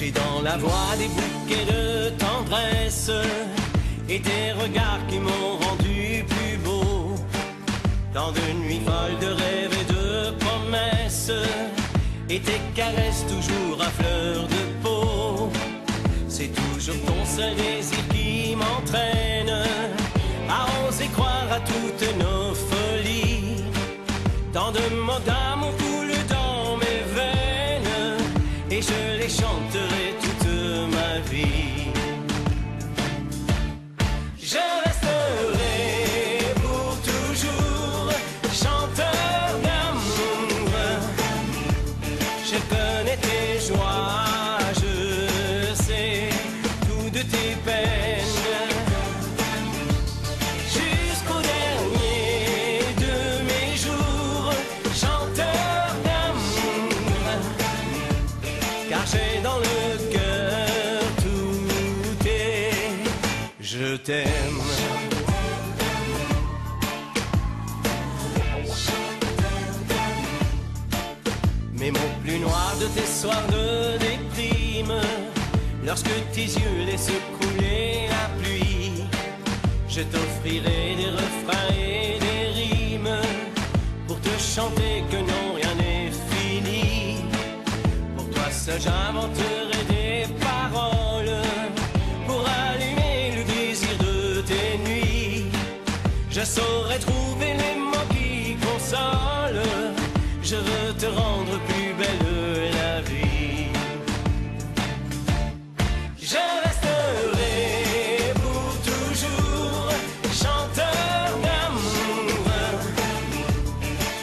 Dans la voix des bouquets de tendresse et des regards qui m'ont rendu plus beau. Dans de nuits folles de rêves et de promesses et tes caresses toujours à fleur de peau. C'est toujours ton seul désir qui m'entraîne tes. Jusqu'au dernier de mes jours, chanteur d'amour. Car j'ai dans le cœur tout est je t'aime. Mes mots plus noirs de tes soirs de déprime, lorsque tes yeux laissent couler la pluie, je t'offrirai des refrains et des rimes pour te chanter que non, rien n'est fini. Pour toi seul, j'inventerai des paroles pour allumer le désir de tes nuits. Je saurai trouver les mots qui consolent. Je veux te rendre plus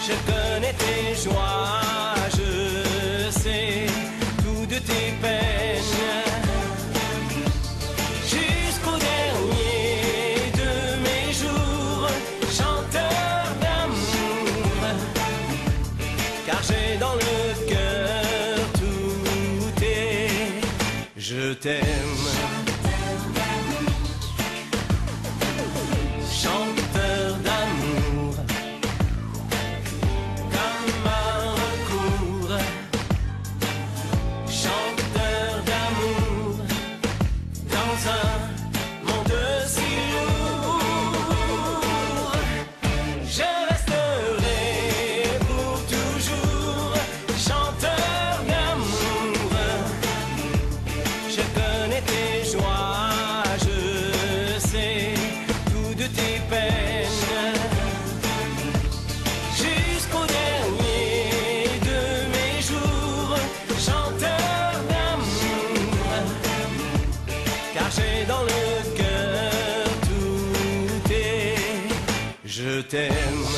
Je connais tes joies, je sais tout de tes peines. Jusqu'au dernier de mes jours, chanteur d'amour. Car j'ai dans le cœur tout est je t'aime. t'aime.